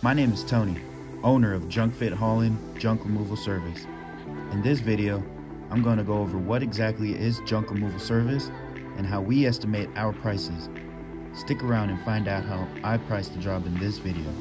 My name is Tony, owner of JunkFit Hauling Junk Removal Service. In this video, I'm going to go over what exactly is junk removal service and how we estimate our prices. Stick around and find out how I price the job in this video.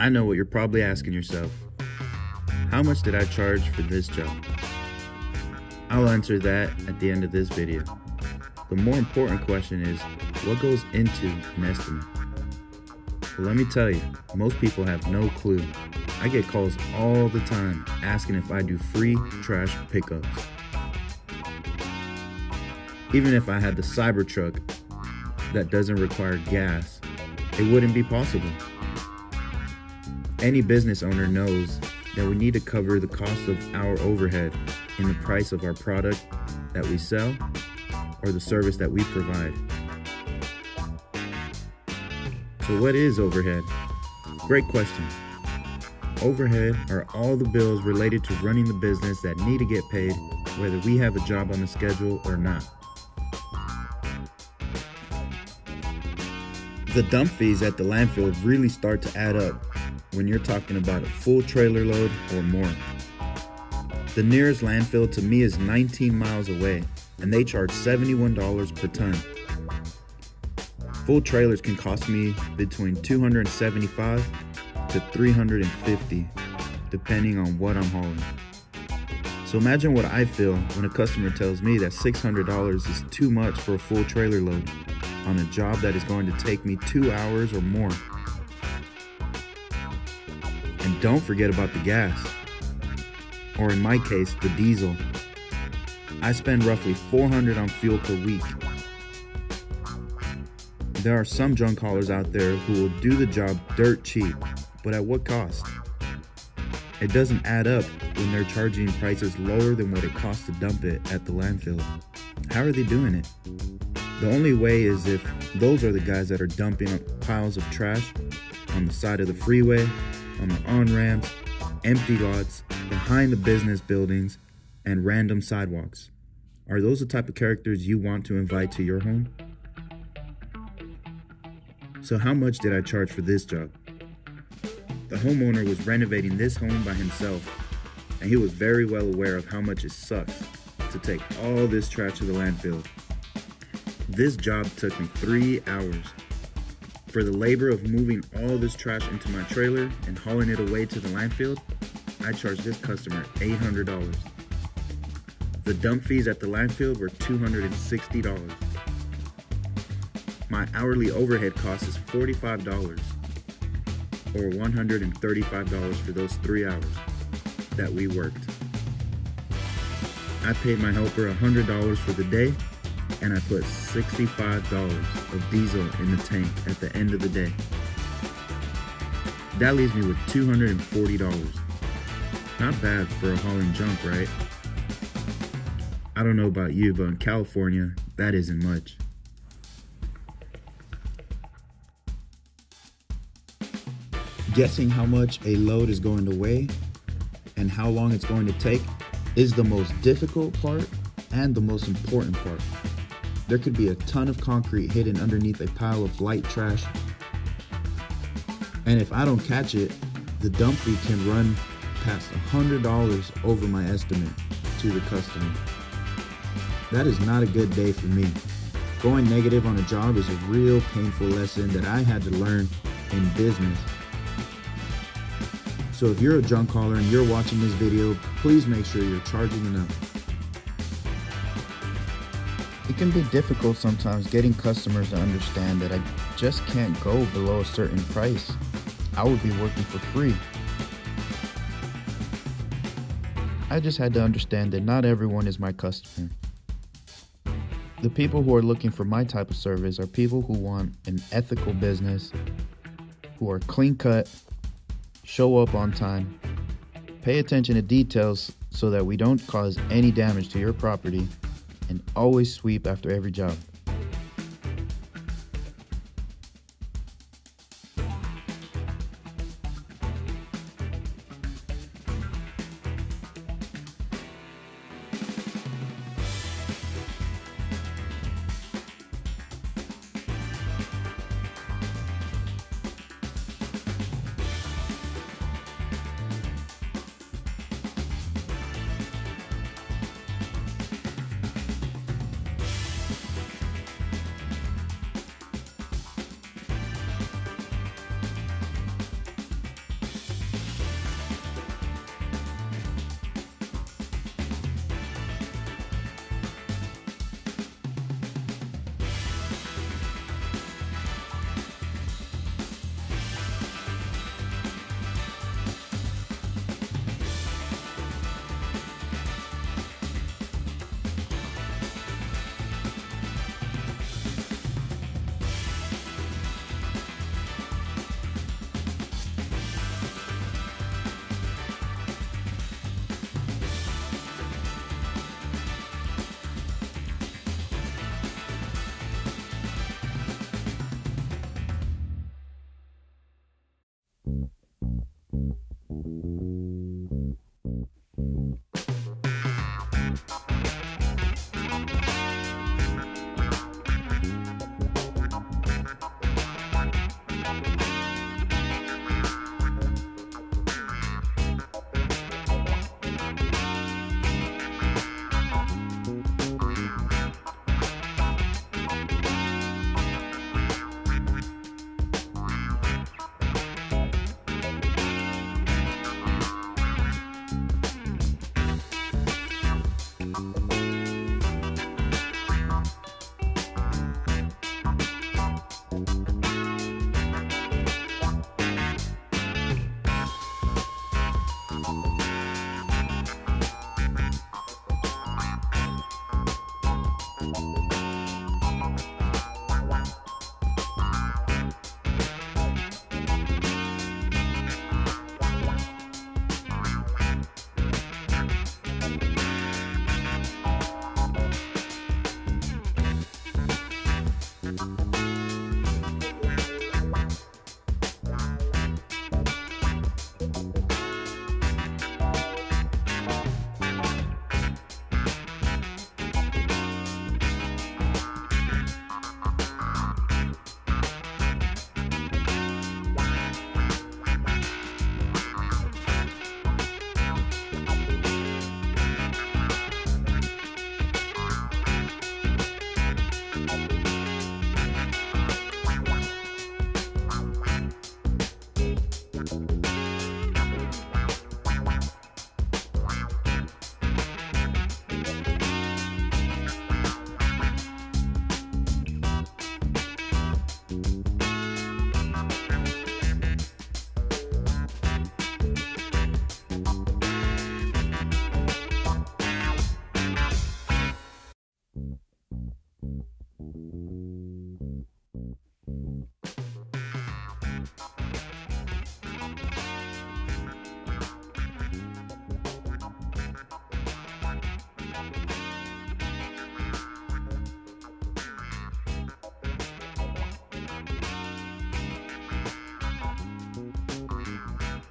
I know what you're probably asking yourself. How much did I charge for this job? I'll answer that at the end of this video. The more important question is, what goes into an estimate? Let me tell you, most people have no clue. I get calls all the time asking if I do free trash pickups. Even if I had the Cybertruck that doesn't require gas, it wouldn't be possible. Any business owner knows that we need to cover the cost of our overhead in the price of our product that we sell or the service that we provide. So, what is overhead? Great question. Overhead are all the bills related to running the business that need to get paid, whether we have a job on the schedule or not. The dump fees at the landfill really start to add up when you're talking about a full trailer load or more. The nearest landfill to me is 19 miles away, and they charge $71 per ton. Full trailers can cost me between 275 to 350, depending on what I'm hauling. So imagine what I feel when a customer tells me that $600 is too much for a full trailer load on a job that is going to take me 2 hours or more. Don't forget about the gas. Or in my case, the diesel. I spend roughly 400 on fuel per week. There are some junk haulers out there who will do the job dirt cheap, but at what cost? It doesn't add up when they're charging prices lower than what it costs to dump it at the landfill. How are they doing it? The only way is if those are the guys that are dumping piles of trash on the side of the freeway, on the on ramps, empty lots, behind the business buildings, and random sidewalks. Are those the type of characters you want to invite to your home? So, how much did I charge for this job? The homeowner was renovating this home by himself, and he was very well aware of how much it sucks to take all this trash to the landfill. This job took me three hours. For the labor of moving all this trash into my trailer and hauling it away to the landfill, I charged this customer $800. The dump fees at the landfill were $260. My hourly overhead cost is $45 or $135 for those three hours that we worked. I paid my helper $100 for the day and I put $65 of diesel in the tank at the end of the day. That leaves me with $240. Not bad for a hauling junk, right? I don't know about you, but in California, that isn't much. Guessing how much a load is going to weigh and how long it's going to take is the most difficult part and the most important part. There could be a ton of concrete hidden underneath a pile of light trash. And if I don't catch it, the dump fee can run past $100 over my estimate to the customer. That is not a good day for me. Going negative on a job is a real painful lesson that I had to learn in business. So if you're a junk hauler and you're watching this video, please make sure you're charging enough. It can be difficult sometimes getting customers to understand that I just can't go below a certain price. I would be working for free. I just had to understand that not everyone is my customer. The people who are looking for my type of service are people who want an ethical business, who are clean cut, show up on time, pay attention to details so that we don't cause any damage to your property, and always sweep after every job.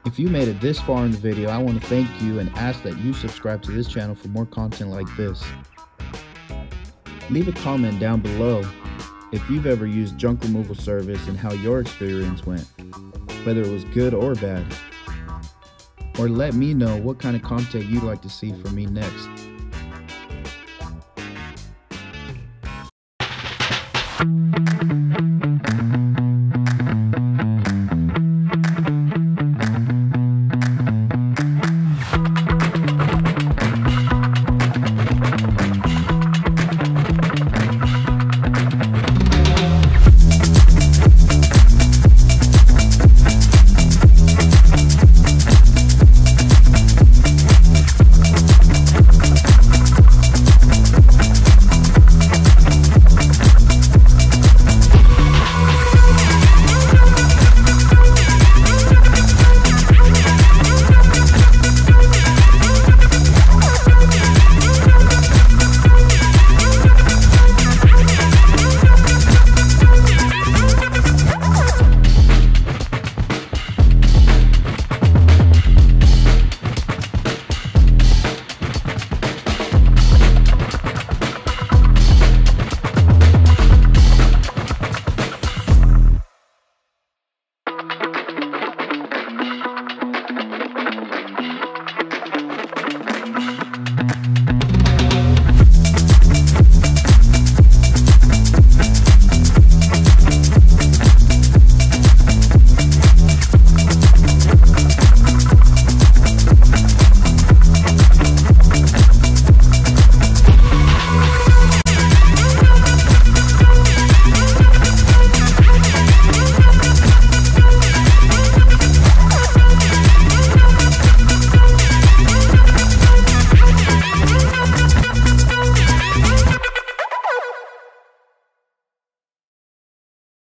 If you made it this far in the video, I want to thank you and ask that you subscribe to this channel for more content like this. Leave a comment down below if you've ever used junk removal service and how your experience went, whether it was good or bad. Or let me know what kind of content you'd like to see from me next. Thank you.